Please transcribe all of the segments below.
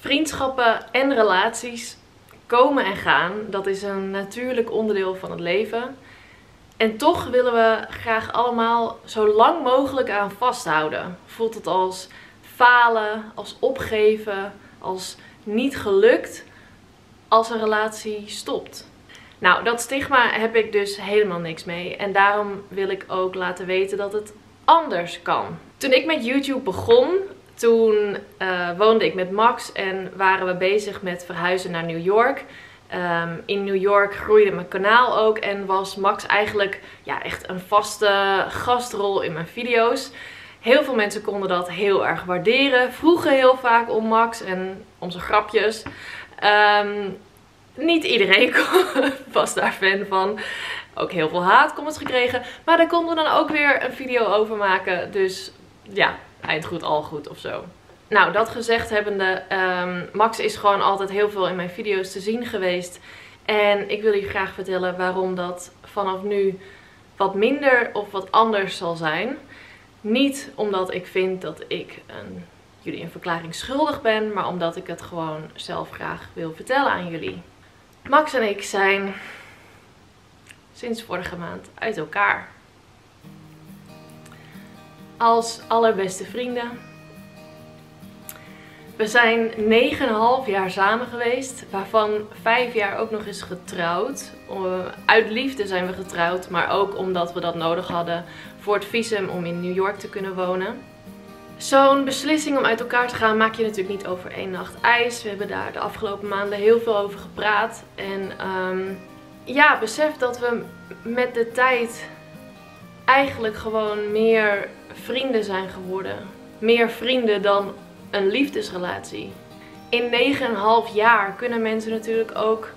Vriendschappen en relaties komen en gaan. Dat is een natuurlijk onderdeel van het leven. En toch willen we graag allemaal zo lang mogelijk aan vasthouden. Voelt het als falen, als opgeven, als niet gelukt als een relatie stopt. Nou, dat stigma heb ik dus helemaal niks mee. En daarom wil ik ook laten weten dat het anders kan. Toen ik met YouTube begon, toen uh, woonde ik met Max en waren we bezig met verhuizen naar New York. Um, in New York groeide mijn kanaal ook en was Max eigenlijk ja, echt een vaste gastrol in mijn video's. Heel veel mensen konden dat heel erg waarderen, vroegen heel vaak om Max en om zijn grapjes. Um, niet iedereen was daar fan van. Ook heel veel haatcomments gekregen. Maar daar konden we dan ook weer een video over maken. Dus ja, eind goed, al goed of zo. Nou, dat gezegd hebbende, um, Max is gewoon altijd heel veel in mijn video's te zien geweest. En ik wil je graag vertellen waarom dat vanaf nu wat minder of wat anders zal zijn. Niet omdat ik vind dat ik een, jullie een verklaring schuldig ben, maar omdat ik het gewoon zelf graag wil vertellen aan jullie. Max en ik zijn sinds vorige maand uit elkaar. Als allerbeste vrienden. We zijn 9,5 jaar samen geweest, waarvan 5 jaar ook nog eens getrouwd. Uit liefde zijn we getrouwd, maar ook omdat we dat nodig hadden voor het visum om in New York te kunnen wonen. Zo'n beslissing om uit elkaar te gaan maak je natuurlijk niet over één nacht ijs. We hebben daar de afgelopen maanden heel veel over gepraat. En um, ja, besef dat we met de tijd eigenlijk gewoon meer vrienden zijn geworden. Meer vrienden dan een liefdesrelatie. In 9,5 jaar kunnen mensen natuurlijk ook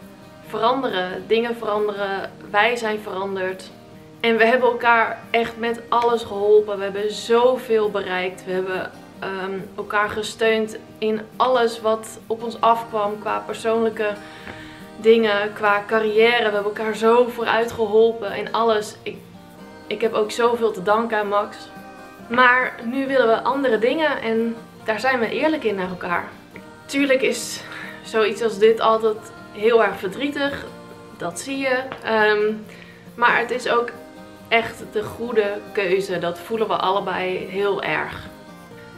veranderen. Dingen veranderen. Wij zijn veranderd. En we hebben elkaar echt met alles geholpen. We hebben zoveel bereikt. We hebben ehm, elkaar gesteund in alles wat op ons afkwam qua persoonlijke dingen, qua carrière. We hebben elkaar zo vooruit geholpen in alles. Ik, ik heb ook zoveel te danken aan Max. Maar nu willen we andere dingen en daar zijn we eerlijk in naar elkaar. Tuurlijk is zoiets als dit altijd heel erg verdrietig. Dat zie je. Ehm, maar het is ook echt de goede keuze. Dat voelen we allebei heel erg.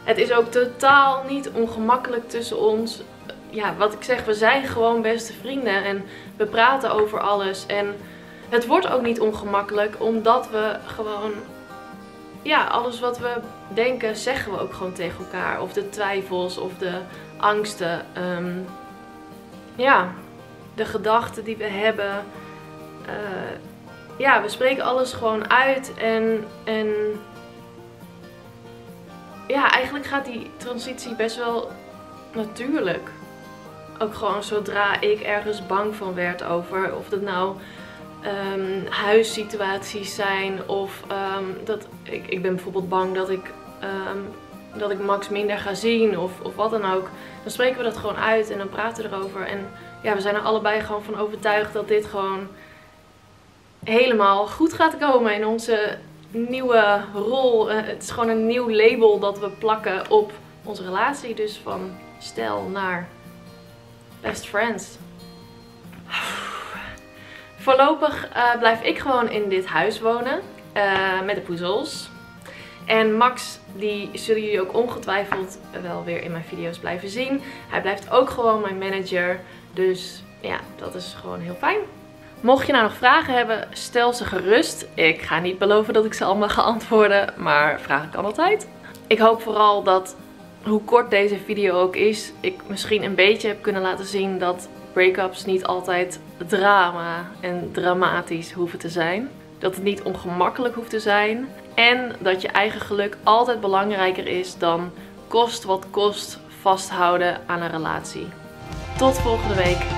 Het is ook totaal niet ongemakkelijk tussen ons. Ja, wat ik zeg, we zijn gewoon beste vrienden en we praten over alles. En het wordt ook niet ongemakkelijk omdat we gewoon, ja, alles wat we denken zeggen we ook gewoon tegen elkaar. Of de twijfels of de angsten. Ehm, ja, de gedachten die we hebben. Uh, ja, we spreken alles gewoon uit en, en ja, eigenlijk gaat die transitie best wel natuurlijk. Ook gewoon zodra ik ergens bang van werd over of dat nou um, huissituaties zijn of um, dat ik, ik ben bijvoorbeeld bang dat ik, um, dat ik Max minder ga zien of, of wat dan ook. Dan spreken we dat gewoon uit en dan praten we erover. En ja, we zijn er allebei gewoon van overtuigd dat dit gewoon helemaal goed gaat komen in onze nieuwe rol. Eh, het is gewoon een nieuw label dat we plakken op onze relatie. Dus van stel naar best friends. Voorlopig uh, blijf ik gewoon in dit huis wonen. Uh, met de poezels. En Max, die zullen jullie ook ongetwijfeld wel weer in mijn video's blijven zien. Hij blijft ook gewoon mijn manager. Dus ja, dat is gewoon heel fijn. Mocht je nou nog vragen hebben, stel ze gerust. Ik ga niet beloven dat ik ze allemaal ga antwoorden, maar vragen kan altijd. Ik hoop vooral dat, hoe kort deze video ook is, ik misschien een beetje heb kunnen laten zien dat breakups niet altijd drama en dramatisch hoeven te zijn. Dat het niet ongemakkelijk hoeft te zijn. En dat je eigen geluk altijd belangrijker is dan kost wat kost vasthouden aan een relatie. Tot volgende week.